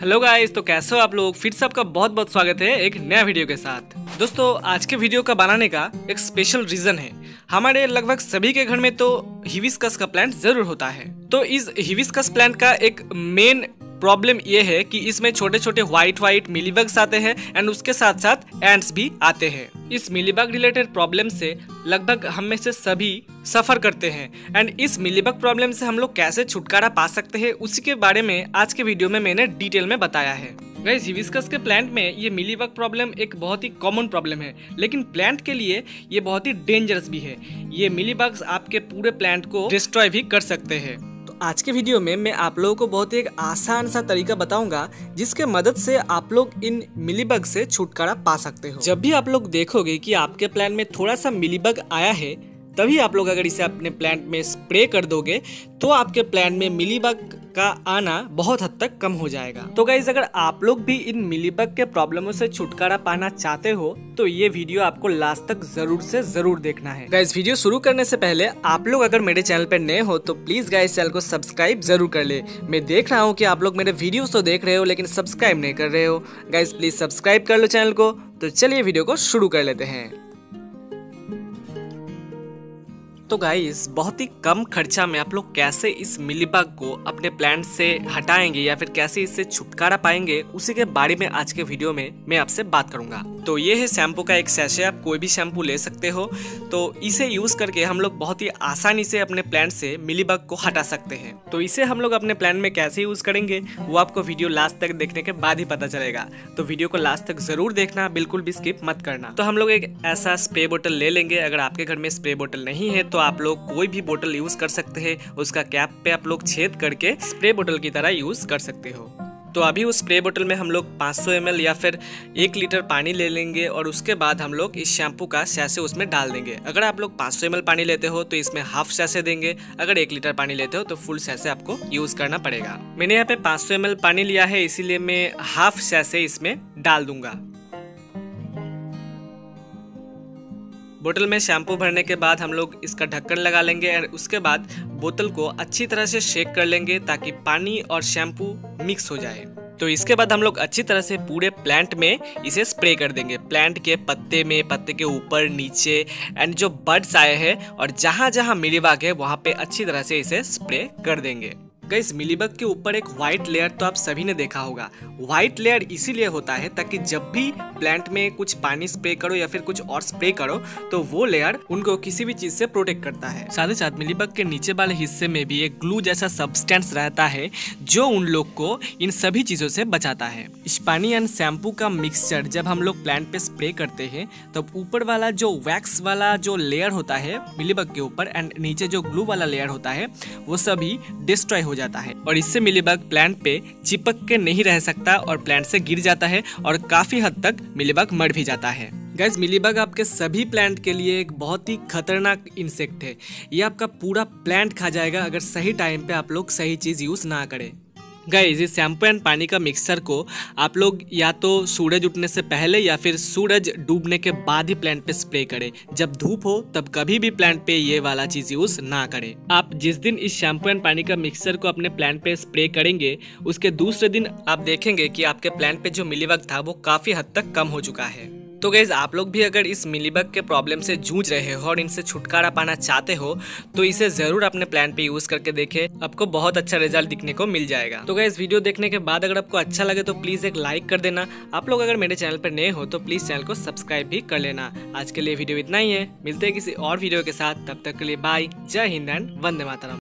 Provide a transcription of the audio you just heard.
Hello guys तो कैसे हो आप लोग? फिर से आपका बहुत बहुत स्वागत है एक नया वीडियो के साथ। दोस्तों, आज के वीडियो का बनाने का एक स्पेशल रीजन है। हमारे लगभग सभी के घर में तो हिविस्कस का प्लांट ज़रूर होता है। तो इस हिविस्कस प्लांट का एक मेन प्रॉब्लम ये है कि इसमें छोटे छोटे व्हाइट व्हाइट मिलीबग्स आते हैं एंड उसके साथ साथ एंड्स भी आते हैं। इस मिलीबग रिलेटेड प्रॉब्लम से लगभग हम में से सभी सफ़र करते हैं एंड इस मिलीबग प्रॉब्लम से हम लोग कैसे छुटकारा पा सकते हैं उसी के बारे में आज के वीडियो में मैंने डिटेल में बताया है। गाइस हिविस्कस के प्लांट में ये मिलीबग प्रॉब्लम एक बहुत ही कॉमन प्रॉब्लम है, लेकिन प्लांट के लिए ये बहुत ही डेंजरस भी है। ये मिलीबग्स आपके पूरे प्लांट को डिस्ट्रॉय भी कर सकते हैं। आज के वीडियो में मैं आप लोगों को बहुत ही एक आसान सा तरीका बताऊँगा, जिसके मदद से आप लोग इन मिलीबग से छुटकारा पा सकते हो। जब भी आप लोग देखोगे कि आपके प्लान में थोड़ा सा मिलीबग आया है तभी आप लोग अगर इसे अपने प्लांट में स्प्रे कर दोगे तो आपके प्लांट में मिलीबग का आना बहुत हद तक कम हो जाएगा। तो गाइज़ अगर आप लोग भी इन मिलीबग के प्रॉब्लमों से छुटकारा पाना चाहते हो तो ये वीडियो आपको लास्ट तक ज़रूर से ज़रूर देखना है। गाइज़ वीडियो शुरू करने से पहले आप लोग अगर मेरे चैनल पर नए हो तो प्लीज़ गाइज़ चैनल को सब्सक्राइब ज़रूर कर ले। मैं देख रहा हूँ की आप लोग मेरे वीडियो तो देख रहे हो, लेकिन सब्सक्राइब नहीं कर रहे हो। गाइज़ प्लीज़ सब्सक्राइब कर लो चैनल को। तो चलिए वीडियो को शुरू कर लेते हैं। तो गाइस बहुत ही कम खर्चा में आप लोग कैसे इस मिलीबग को अपने प्लांट से हटाएँगे या फिर कैसे इससे छुटकारा पाएँगे, उसी के बारे में आज के वीडियो में मैं आपसे बात करूँगा। तो ये है शैम्पू का एक सैशे आप कोई भी शैम्पू ले सकते हो। तो इसे यूज़ करके हम लोग बहुत ही आसानी से अपने प्लांट से मिलीबग को हटा सकते हैं। तो इसे हम लोग अपने प्लांट में कैसे यूज़ करेंगे, वो आपको वीडियो लास्ट तक देखने के बाद ही पता चलेगा। तो वीडियो को लास्ट तक ज़रूर देखना, बिल्कुल भी स्किप मत करना। तो हम लोग एक ऐसा स्प्रे बोतल ले लेंगे, अगर आपके घर में स्प्रे बोतल नहीं है तो आप लोग कोई भी बोतल यूज़ कर सकते हैं, उसका कैप पे आप लोग छेद करके स्प्रे बोतल की तरह यूज़ कर सकते हो। तो अभी उस स्प्रे बोतल में हम लोग 500 सौ या फिर एक लीटर पानी ले लेंगे और उसके बाद हम लोग इस शैम्पू का सैसे उसमें डाल देंगे। अगर आप लोग 500 सौ पानी लेते हो तो इसमें हाफ़ सैसे देंगे। अगर एक लीटर पानी लेते हो तो फुल सैसे आपको यूज़ करना पड़ेगा। मैंने यहाँ पे 500 सौ पानी लिया है, इसीलिए मैं हाफ़ सैसे इसमें डाल दूँगा। बोतल में शैम्पू भरने के बाद हम लोग इसका ढक्कन लगा लेंगे और उसके बाद बोतल को अच्छी तरह से शेक कर लेंगे ताकि पानी और शैम्पू मिक्स हो जाए। तो इसके बाद हम लोग अच्छी तरह से पूरे प्लांट में इसे स्प्रे कर देंगे। प्लांट के पत्ते में, पत्ते के ऊपर, नीचे एंड जो बर्ड्स आए हैं और जहाँ जहाँ मिलीबाग है, वहाँ पे अच्छी तरह से इसे स्प्रे कर देंगे। गैस मिलीबग के ऊपर एक व्हाइट लेयर तो आप सभी ने देखा होगा। व्हाइट लेयर इसीलिए होता है ताकि जब भी प्लांट में कुछ पानी स्प्रे करो या फिर कुछ और स्प्रे करो तो वो लेयर उनको किसी भी चीज़ से प्रोटेक्ट करता है। साथ ही साथ मिलीबग के नीचे वाले हिस्से में भी एक ग्लू जैसा सब्सटेंस रहता है, जो उन लोग को इन सभी चीज़ों से बचाता है। इस पानी एंड शैम्पू का मिक्सचर जब हम लोग प्लांट पे स्प्रे करते हैं, तब तो ऊपर वाला जो वैक्स वाला जो लेयर होता है, मिलीबग के ऊपर एंड नीचे जो ग्लू वाला लेयर होता है, वो सभी डिस्ट्रॉय हो जाता है। और इससे मिलीबग प्लांट पे चिपक के नहीं रह सकता और प्लांट से गिर जाता है और काफ़ी हद तक मिलीबग मर भी जाता है। गैस मिलीबग आपके सभी प्लांट के लिए एक बहुत ही खतरनाक इंसेक्ट है। ये आपका पूरा प्लांट खा जाएगा अगर सही टाइम पे आप लोग सही चीज़ यूज़ ना करें। गाइस इस शैम्पू एंड पानी का मिक्सर को आप लोग या तो सूरज उठने से पहले या फिर सूरज डूबने के बाद ही प्लांट पे स्प्रे करें। जब धूप हो, तब कभी भी प्लांट पे ये वाला चीज़ यूज़ ना करें। आप जिस दिन इस शैम्पू एंड पानी का मिक्सर को अपने प्लांट पे स्प्रे करेंगे, उसके दूसरे दिन आप देखेंगे कि आपके प्लांट पे जो मिलीबग था, वो काफ़ी हद तक कम हो चुका है। तो गैज़ आप लोग भी अगर इस मिलीबग के प्रॉब्लम से जूझ रहे हो और इनसे छुटकारा पाना चाहते हो तो इसे ज़रूर अपने प्लान पे यूज़ करके देखें। आपको बहुत अच्छा रिज़ल्ट दिखने को मिल जाएगा। तो गैस वीडियो देखने के बाद अगर आपको अच्छा लगे तो प्लीज़ एक लाइक कर देना। आप लोग अगर मेरे चैनल पर नए हो तो प्लीज़ चैनल को सब्सक्राइब भी कर लेना। आज के लिए वीडियो इतना ही है। मिलते हैं किसी और वीडियो के साथ। तब तक के लिए बाय जय हिंद एंड वंदे मातरम।